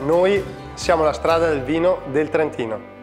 Noi siamo la strada del vino del Trentino.